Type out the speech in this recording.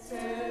Say